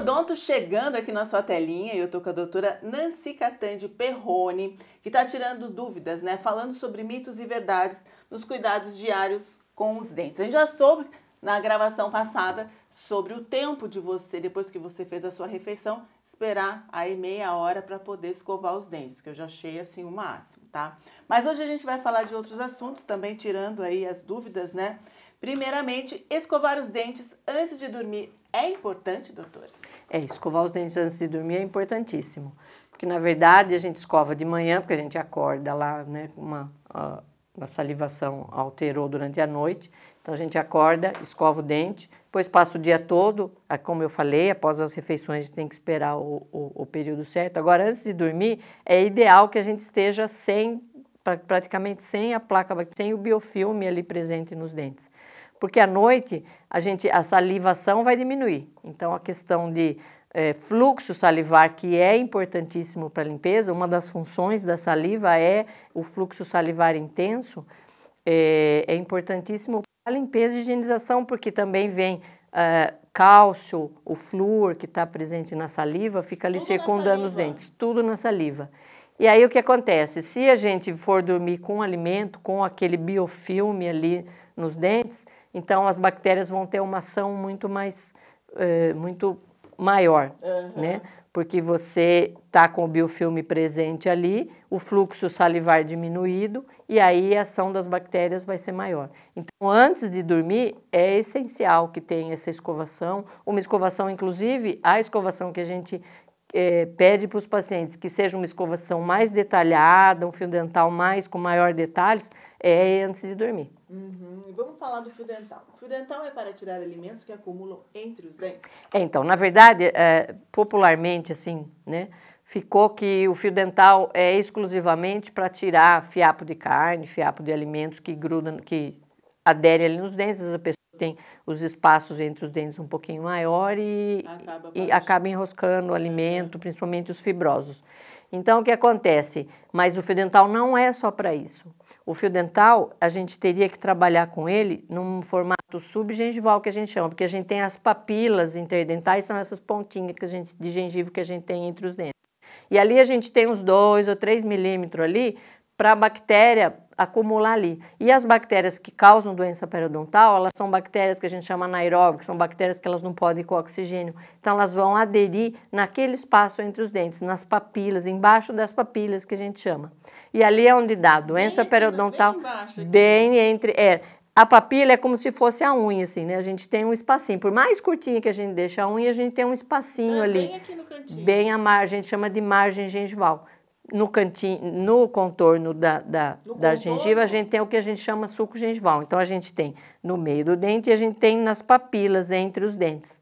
Periodonto chegando aqui na sua telinha e eu tô com a doutora Nancy Catande Perrone, que está tirando dúvidas, né? Falando sobre mitos e verdades nos cuidados diários com os dentes. A gente já soube na gravação passada sobre o tempo de você, depois que você fez a sua refeição, esperar aí meia hora para poder escovar os dentes, que eu já achei assim o máximo, tá? Mas hoje a gente vai falar de outros assuntos, também tirando aí as dúvidas, né? Primeiramente, escovar os dentes antes de dormir é importante, doutora? É, escovar os dentes antes de dormir é importantíssimo. Porque, na verdade, a gente escova de manhã, porque a gente acorda lá, né, uma, a, a salivação alterou durante a noite. Então, a gente acorda, escova o dente, depois passa o dia todo, como eu falei, após as refeições a gente tem que esperar o, o, o período certo. Agora, antes de dormir, é ideal que a gente esteja sem, praticamente sem a placa, sem o biofilme ali presente nos dentes porque à noite a gente a salivação vai diminuir. Então a questão de é, fluxo salivar, que é importantíssimo para a limpeza, uma das funções da saliva é o fluxo salivar intenso, é, é importantíssimo para a limpeza e higienização, porque também vem é, cálcio, o flúor que está presente na saliva, fica ali tudo circundando os dentes, tudo na saliva. E aí o que acontece? Se a gente for dormir com alimento, com aquele biofilme ali nos dentes, então as bactérias vão ter uma ação muito mais, é, muito maior, uhum. né? Porque você está com o biofilme presente ali, o fluxo salivar diminuído e aí a ação das bactérias vai ser maior. Então, antes de dormir, é essencial que tenha essa escovação, uma escovação, inclusive, a escovação que a gente é, pede para os pacientes que seja uma escovação mais detalhada, um fio dental mais com maior detalhes, é antes de dormir. Uhum. Vamos falar do fio dental. O fio dental é para tirar alimentos que acumulam entre os dentes? É, então, na verdade, é, popularmente, assim, né, ficou que o fio dental é exclusivamente para tirar fiapo de carne, fiapo de alimentos que grudam, que aderem ali nos dentes, tem os espaços entre os dentes um pouquinho maior e acaba, e acaba enroscando o alimento, principalmente os fibrosos. Então, o que acontece? Mas o fio dental não é só para isso. O fio dental, a gente teria que trabalhar com ele num formato subgengival, que a gente chama, porque a gente tem as papilas interdentais, são essas pontinhas que a gente, de gengiva que a gente tem entre os dentes. E ali a gente tem uns 2 ou 3 milímetros ali para a bactéria acumular ali. E as bactérias que causam doença periodontal, elas são bactérias que a gente chama anaeróbicas, são bactérias que elas não podem ir com oxigênio. Então elas vão aderir naquele espaço entre os dentes, nas papilas, embaixo das papilas que a gente chama. E ali é onde dá doença bem periodontal, bem, embaixo, bem entre é, a papila é como se fosse a unha, assim, né? A gente tem um espacinho. Por mais curtinha que a gente deixa a unha, a gente tem um espacinho ah, ali. Bem aqui no cantinho. Bem a margem, a gente chama de margem gengival no cantinho, no contorno da, da, no da contorno. gengiva, a gente tem o que a gente chama suco gengival. Então, a gente tem no meio do dente e a gente tem nas papilas entre os dentes.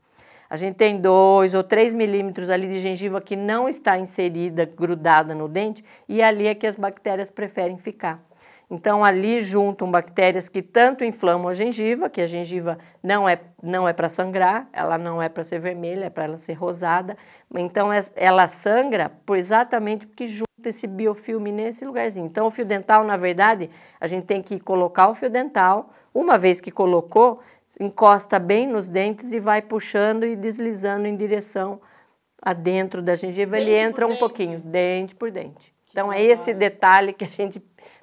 A gente tem dois ou três milímetros ali de gengiva que não está inserida, grudada no dente, e ali é que as bactérias preferem ficar. Então, ali juntam bactérias que tanto inflamam a gengiva, que a gengiva não é, não é para sangrar, ela não é para ser vermelha, é para ela ser rosada. Então, é, ela sangra por exatamente porque junta esse biofilme nesse lugarzinho. Então, o fio dental, na verdade, a gente tem que colocar o fio dental, uma vez que colocou, encosta bem nos dentes e vai puxando e deslizando em direção adentro da gengiva. Dente ele entra um dente. pouquinho, dente por dente. Que então, é esse detalhe que a gente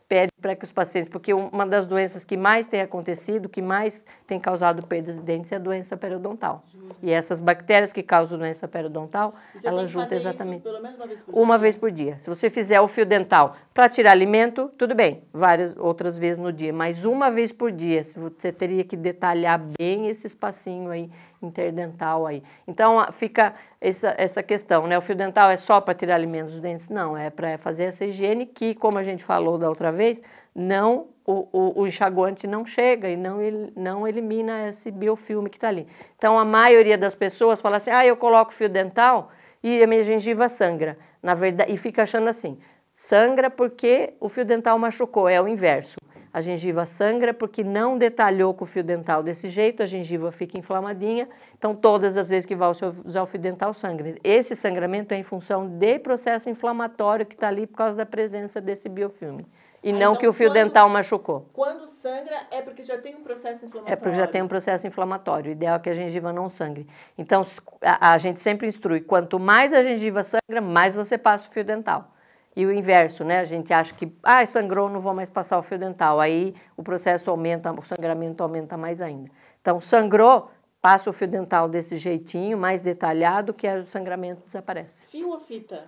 pede para que os pacientes, porque uma das doenças que mais tem acontecido, que mais tem causado perdas de dentes é a doença periodontal. E essas bactérias que causam doença periodontal, elas juntam exatamente uma vez por uma dia. vez por dia. Se você fizer o fio dental para tirar alimento, tudo bem, várias outras vezes no dia, mas uma vez por dia, você teria que detalhar bem esse espacinho aí interdental aí. Então fica essa, essa questão, né? O fio dental é só para tirar alimentos dos dentes? Não, é para fazer essa higiene que, como a gente falou da outra vez, não o, o, o enxaguante não chega e não, não elimina esse biofilme que está ali. Então a maioria das pessoas fala assim: ah, eu coloco fio dental e a minha gengiva sangra. Na verdade, e fica achando assim: sangra porque o fio dental machucou, é o inverso. A gengiva sangra porque não detalhou com o fio dental desse jeito, a gengiva fica inflamadinha, então todas as vezes que vai usar o fio dental sangra. Esse sangramento é em função de processo inflamatório que está ali por causa da presença desse biofilme. E ah, não então, que o fio quando, dental machucou. Quando sangra é porque já tem um processo inflamatório. É porque já tem um processo inflamatório. O ideal é que a gengiva não sangre. Então, a, a gente sempre instrui: quanto mais a gengiva sangra, mais você passa o fio dental. E o inverso, né? A gente acha que, ah, sangrou, não vou mais passar o fio dental. Aí o processo aumenta, o sangramento aumenta mais ainda. Então, sangrou, passa o fio dental desse jeitinho, mais detalhado, que o sangramento desaparece. Fio ou fita?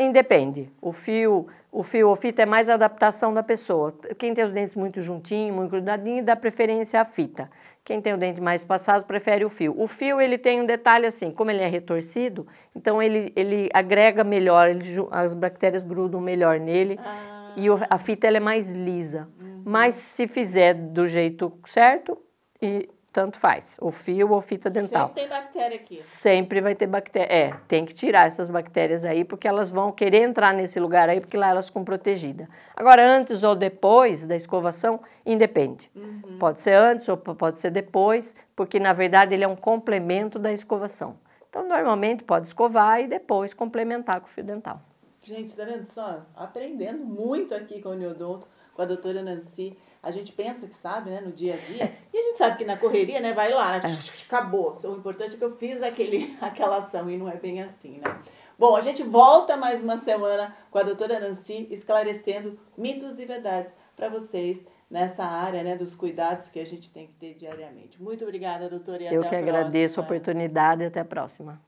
Independe. O fio, o fio ou fita é mais adaptação da pessoa. Quem tem os dentes muito juntinhos, muito grudadinhos, dá preferência à fita. Quem tem o dente mais passado prefere o fio. O fio ele tem um detalhe assim, como ele é retorcido, então ele, ele agrega melhor, ele, as bactérias grudam melhor nele ah. e o, a fita ela é mais lisa. Uhum. Mas se fizer do jeito certo, e tanto faz, o fio ou fita dental. Sempre tem bactéria aqui. Sempre vai ter bactéria. É, tem que tirar essas bactérias aí, porque elas vão querer entrar nesse lugar aí, porque lá elas ficam protegidas. Agora, antes ou depois da escovação, independe. Uhum. Pode ser antes ou pode ser depois, porque na verdade ele é um complemento da escovação. Então, normalmente pode escovar e depois complementar com o fio dental. Gente, tá vendo só? Aprendendo muito aqui com o Neodonto, com a doutora Nancy a gente pensa que sabe, né, no dia a dia, e a gente sabe que na correria, né, vai lá, né, é. acabou. O importante é que eu fiz aquele, aquela ação e não é bem assim, né? Bom, a gente volta mais uma semana com a doutora Nancy esclarecendo mitos e verdades para vocês nessa área, né, dos cuidados que a gente tem que ter diariamente. Muito obrigada, doutora, e eu até que agradeço a oportunidade e até a próxima.